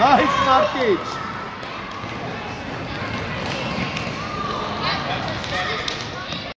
Nice Markic!